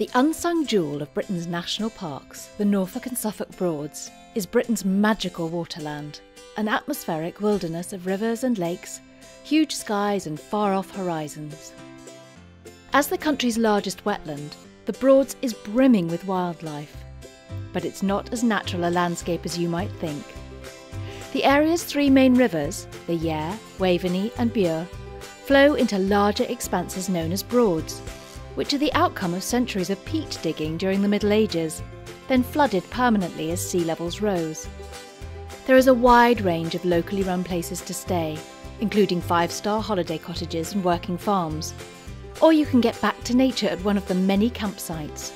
The unsung jewel of Britain's national parks, the Norfolk and Suffolk Broads, is Britain's magical waterland, an atmospheric wilderness of rivers and lakes, huge skies and far off horizons. As the country's largest wetland, the Broads is brimming with wildlife. But it's not as natural a landscape as you might think. The area's three main rivers, the Yare, Waveney, and Bure, flow into larger expanses known as Broads, which are the outcome of centuries of peat digging during the Middle Ages, then flooded permanently as sea levels rose. There is a wide range of locally run places to stay, including five star holiday cottages and working farms. Or you can get back to nature at one of the many campsites.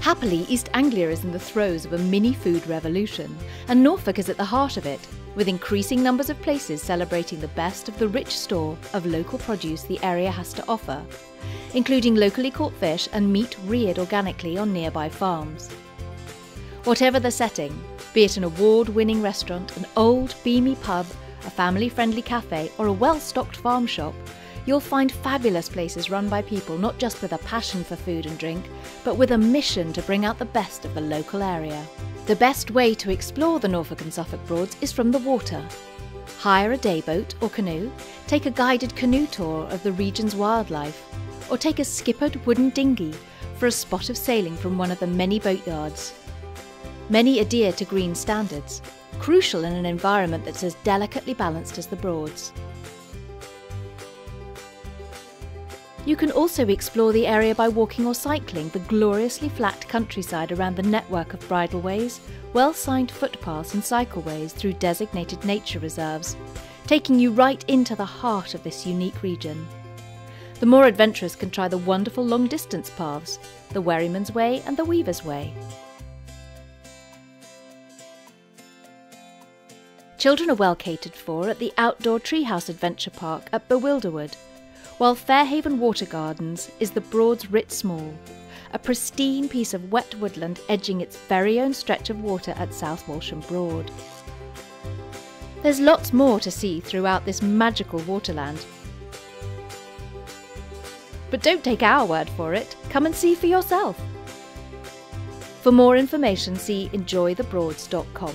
Happily, East Anglia is in the throes of a mini food revolution, and Norfolk is at the heart of it, with increasing numbers of places celebrating the best of the rich store of local produce the area has to offer, including locally caught fish and meat reared organically on nearby farms. Whatever the setting, be it an award winning restaurant, an old, beamy pub, a family friendly cafe, or a well stocked farm shop, you'll find fabulous places run by people not just with a passion for food and drink, but with a mission to bring out the best of the local area. The best way to explore the Norfolk and Suffolk Broads is from the water. Hire a dayboat or canoe, take a guided canoe tour of the region's wildlife, or take a skippered wooden dinghy for a spot of sailing from one of the many boatyards. Many adhere to green standards, crucial in an environment that's as delicately balanced as the Broads. You can also explore the area by walking or cycling the gloriously flat countryside around the network of bridleways, well signed footpaths, and cycleways through designated nature reserves, taking you right into the heart of this unique region. The more adventurous can try the wonderful long distance paths, the Wherryman's Way and the Weaver's Way. Children are well catered for at the outdoor Treehouse Adventure Park at Bewilderwood, while Fairhaven Water Gardens is the Broads Writ Small, a pristine piece of wet woodland edging its very own stretch of water at South Walsham Broad. There's lots more to see throughout this magical waterland, but don't take our word for it, come and see for yourself. For more information, see enjoythebroads.com.